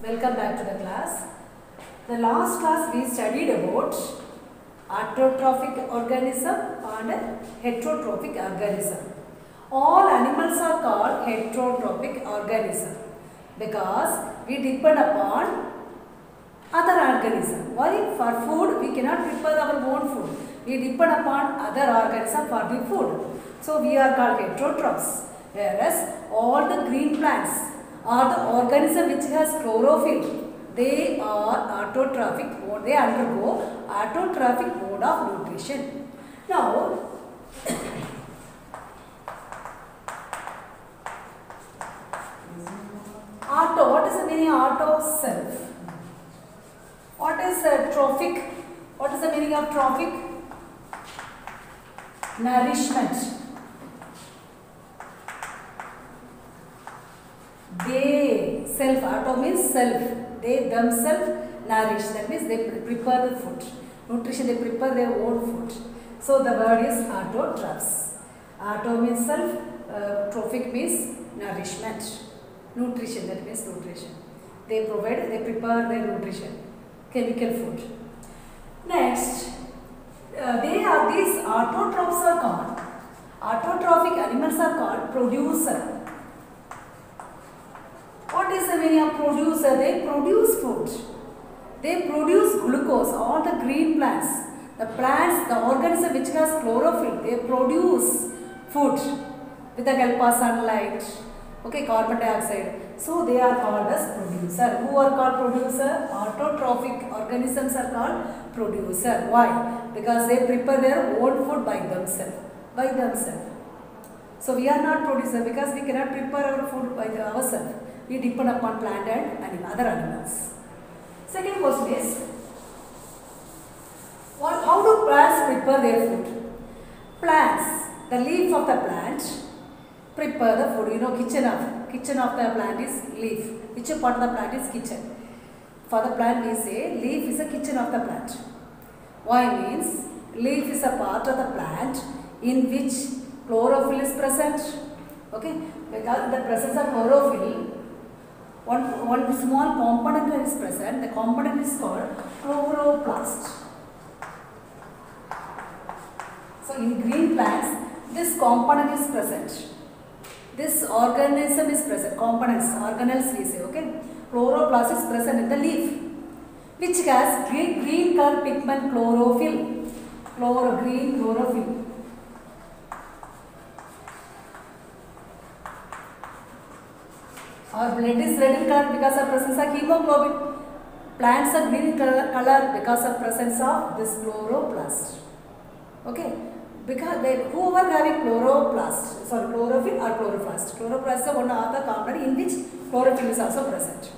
Welcome back to the class. The last class we studied about autotrophic organism and heterotrophic organism. All animals are called heterotrophic organism because we depend upon other organism. Why? For food we cannot prepare our own food. We depend upon other organism for the food. So we are called heterotrophs. Whereas all the green plants are the organism which has chlorophyll. They are autotrophic or They undergo autotrophic mode of nutrition. Now auto. What is the meaning of auto self? What is uh, trophic? What is the meaning of trophic? Nourishment. They self auto means self. They themselves nourish. That means they prepare the food. Nutrition. They prepare their own food. So the word is autotrophs. Auto means self. Uh, trophic means nourishment. Nutrition. That means nutrition. They provide. They prepare their nutrition chemical food. Next, uh, they are these autotrophs are called autotrophic animals are called producer. What is the meaning of producer? They produce food. They produce glucose. All the green plants, the plants, the organism which has chlorophyll, they produce food with the help of sunlight. Okay, carbon dioxide. So they are called as producer. Who are called producer? Autotrophic organisms are called producer. Why? Because they prepare their own food by themselves. By themselves. So we are not producer because we cannot prepare our food by ourselves. We depend upon plant and animal, other animals. Second question is, what, how do plants prepare their food? Plants, the leaf of the plant prepare the food. You know, kitchen of kitchen of the plant is leaf. Which part of the plant is kitchen? For the plant, we say leaf is a kitchen of the plant. Why means leaf is a part of the plant in which chlorophyll is present. Okay, because uh, the presence of chlorophyll, one one small component is present. The component is called chloroplast. So in green plants, this component is present. This organism is present. Components, organelles we say, okay. Chloroplast is present in the leaf, which has green, green color pigment chlorophyll. Chloro, green chlorophyll. Our blood is red in color because of presence of hemoglobin. Plants are green in color, because of presence of this chloroplast. Okay, because they, whoever having chloroplast, sorry, chlorophyll or chloroplast. Chloroplast is one of the component in which chlorophyll is also present.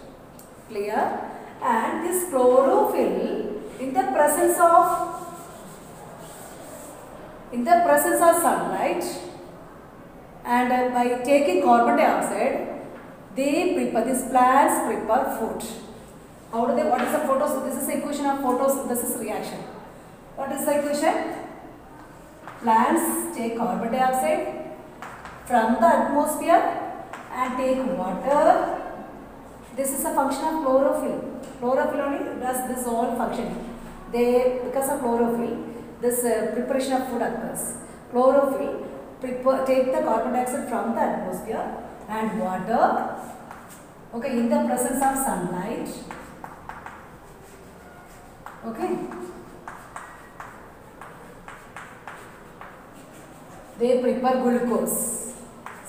Clear? And this chlorophyll, in the presence of in the presence of sunlight and by taking carbon dioxide, they prepare, these plants prepare food. How do they, what is the photosynthesis? This is equation of photosynthesis reaction. What is the equation? Plants take carbon dioxide from the atmosphere and take water. This is a function of chlorophyll. Chlorophyll only does this all function. They, because of chlorophyll, this uh, preparation of food occurs. Chlorophyll prepare, take the carbon dioxide from the atmosphere and water. Okay, in the presence of sunlight. Okay. they prepare glucose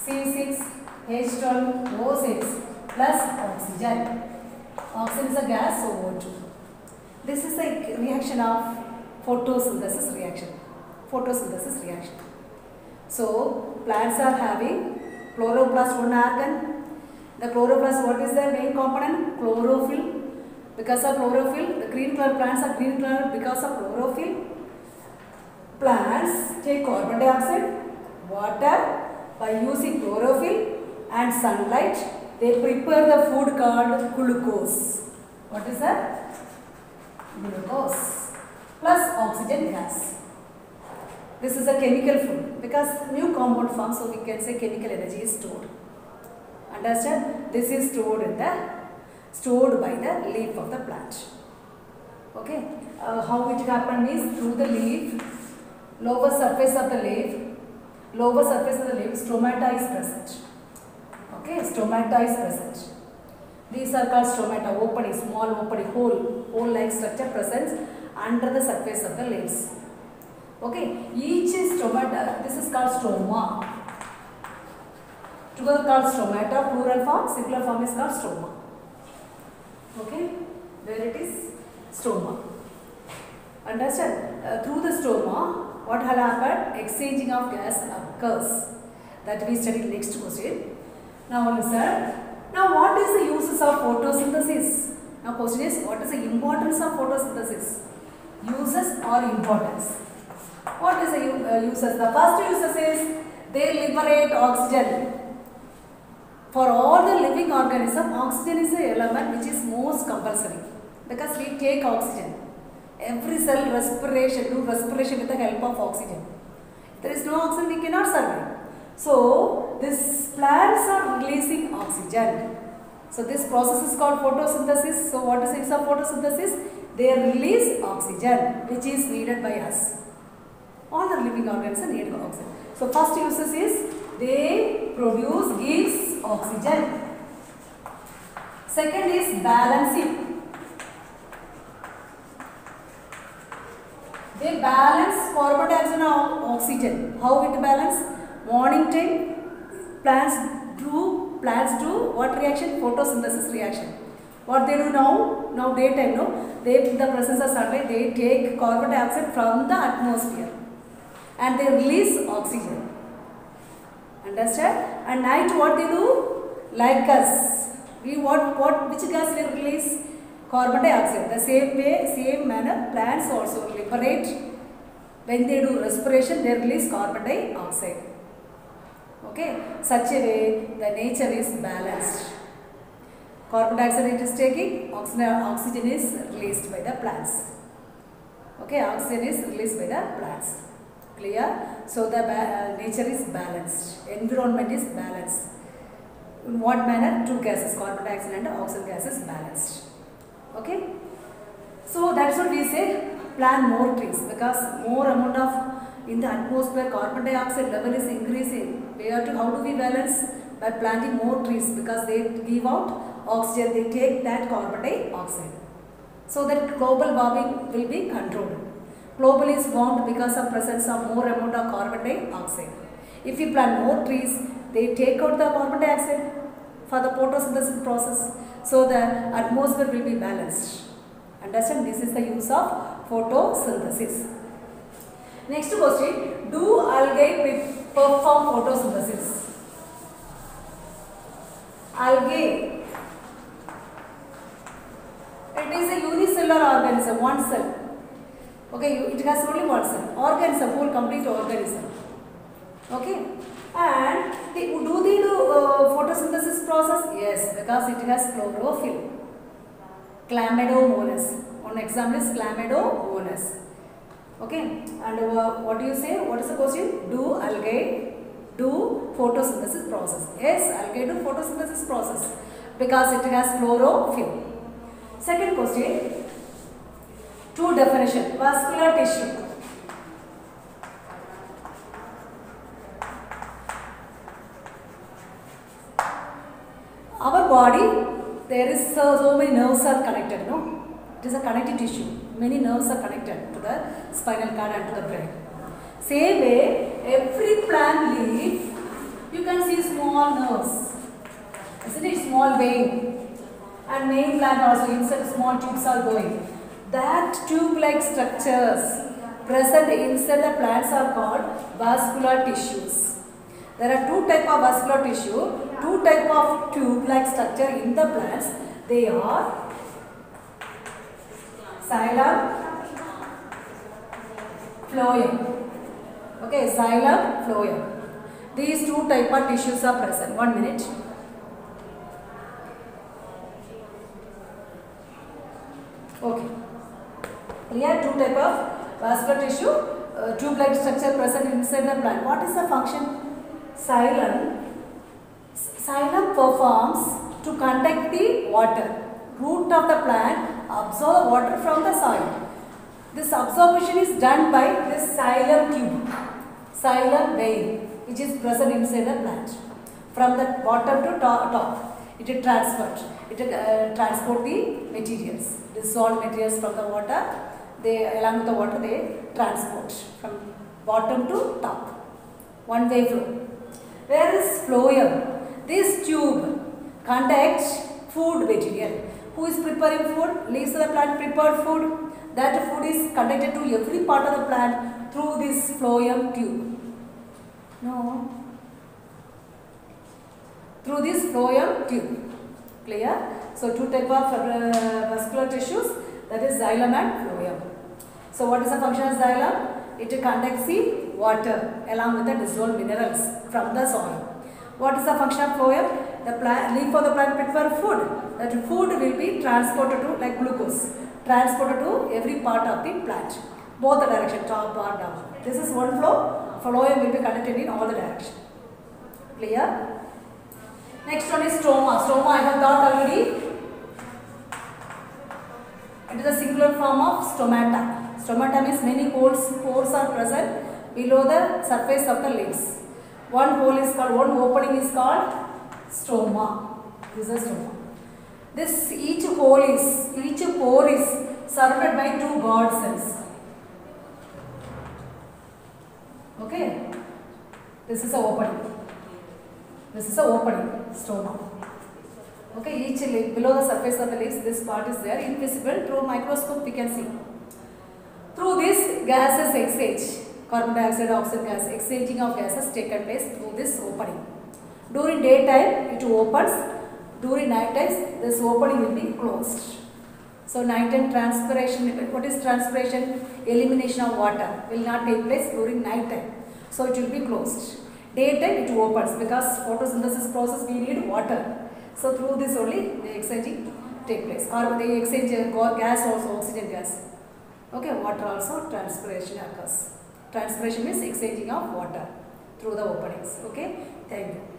C6H12O6 plus oxygen. Oxygen is a gas, so O2. This is a reaction of photosynthesis reaction. Photosynthesis reaction. So plants are having chloroplast one organ. The chloroplast, what is the main component? Chlorophyll. Because of chlorophyll, the green color plants are green color because of chlorophyll plants take carbon dioxide, water by using chlorophyll and sunlight. They prepare the food called glucose. What is that? Glucose plus oxygen gas. This is a chemical food because new compound forms, so we can say chemical energy is stored. Understand? This is stored in the stored by the leaf of the plant. Okay, uh, how it happen is through the leaf, lower surface of the leaf, lower surface of the leaf, stomata is present. Okay, stomata is present. These are called stomata, opening, small opening, hole, hole-like structure present under the surface of the leaves. Okay, each stomata, this is called stoma. Together called stomata, plural form, singular form is called stoma. Okay, where it is stoma. Understand? Uh, through the stoma, what will happen? Exchanging of gas occurs. That we study next question. Now listen. Now what is the uses of photosynthesis? Now question is what is the importance of photosynthesis? Uses or importance? What is the uh, uses? The first uses is they liberate oxygen. For all the living organism, oxygen is the element which is most compulsory because we take oxygen. Every cell respiration, do respiration with the help of oxygen. If there is no oxygen, we cannot survive. So, these plants are releasing oxygen. So, this process is called photosynthesis. So, what is use of photosynthesis? They release oxygen which is needed by us. All the living organisms need oxygen. So, first uses is they produce, gives oxygen. Second is balancing. They balance carbon dioxide and oxygen. How it balance? Morning time, plants do plants do what reaction? Photosynthesis reaction. What they do now? Now daytime, no? They the presence of sunlight, they take carbon dioxide from the atmosphere and they release oxygen. Understand? And night what they do? Like us. We what what which gas they release? Carbon dioxide. The same way, same manner, plants also liberate. When they do respiration, they release carbon dioxide. Okay, such a way the nature is balanced. Carbon dioxide it is taking, oxygen, is released by the plants. Okay, oxygen is released by the plants. Clear? So the uh, nature is balanced. Environment is balanced. In what manner? Two gases, carbon dioxide and oxygen gas is balanced. Okay? So that's what we say plant more trees because more amount of in the atmosphere carbon dioxide level is increasing. We have to how do we balance? By planting more trees because they give out oxygen, they take that carbon dioxide. So that global warming will be controlled. Global is warmed because of presence of more amount of carbon dioxide. If we plant more trees, they take out the carbon dioxide for the photosynthesis process. So the atmosphere will be balanced. Understand? This is the use of photosynthesis. Next question. Do algae perform photosynthesis? Algae. It is a unicellular organism, one cell. Okay, it has only one cell. Organism, whole complete organism. Okay, and they, do they do uh, photosynthesis process? Yes, because it has chlorophyll. Chlamydomonas. One example is chlamydomonas. Okay, and uh, what do you say? What is the question? Do algae do photosynthesis process? Yes, algae do photosynthesis process because it has chlorophyll. Second question, two definition, vascular tissue. Our body, there is so, so many nerves are connected, no? It is a connective tissue. Many nerves are connected to the spinal cord and to the brain. Same way, every plant leaf, you can see small nerves. Isn't it? Small vein. And main plant also, inside small tubes are going. That tube-like structures present inside the plants are called vascular tissues. There are two type of vascular tissue, two type of tube-like structure in the plants. They are xylem, phloem. Okay, xylem, phloem. These two type of tissues are present. One minute. Okay. Here two type of vascular tissue, uh, tube-like structure present inside the plant. What is the function? Xylem. Xylem performs to conduct the water. root of the plant absorb water from the soil. This absorption is done by this xylem tube, xylem vein, which is present inside the plant. From the bottom to top, top it is transferred. It uh, transport the materials, dissolved materials from the water. They along with the water they transport from bottom to top. One way flow. Where is phloem? This tube conducts food material. Who is preparing food? Leaves of the plant prepared food. That food is conducted to every part of the plant through this phloem tube. No. Through this phloem tube. Clear? So two type of uh, muscular tissues that is xylem and. So what is the function of xylem? It conducts the water along with the dissolved minerals from the soil. What is the function of phloem? The leaf of the plant prepare food. That food will be transported to like glucose, transported to every part of the plant, both the direction, top or down. This is one flow. Phloem will be conducted in all the direction. Clear? Next one is stoma. Stoma I have got already. It is a singular form of stomata. Stomata means many holes, pores are present below the surface of the leaves. One hole is called, one opening is called stoma. This is a stoma. This each hole is, each pore is surrounded by two guard cells. Okay. This is a opening. This is a opening, stoma. Okay, each below the surface of the leaves, this part is there, invisible. Through microscope, we can see. Through this, gases exchange. Carbon dioxide, oxygen gas, exchanging of gases taken place through this opening. During daytime, it opens. During night times, this opening will be closed. So, night nighttime transpiration, what is transpiration? Elimination of water will not take place during night time. So, it will be closed. Daytime, it opens because photosynthesis process we need water. So, through this only the exchanging take place or they exchange uh, gas also, oxygen gas. Okay, water also transpiration occurs. Transpiration means exchanging of water through the openings. Okay, thank you.